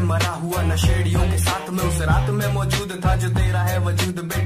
मरा हुआ नशेड़ियों के साथ में उस रात में मौजूद था जो तेरा है वजूद। बे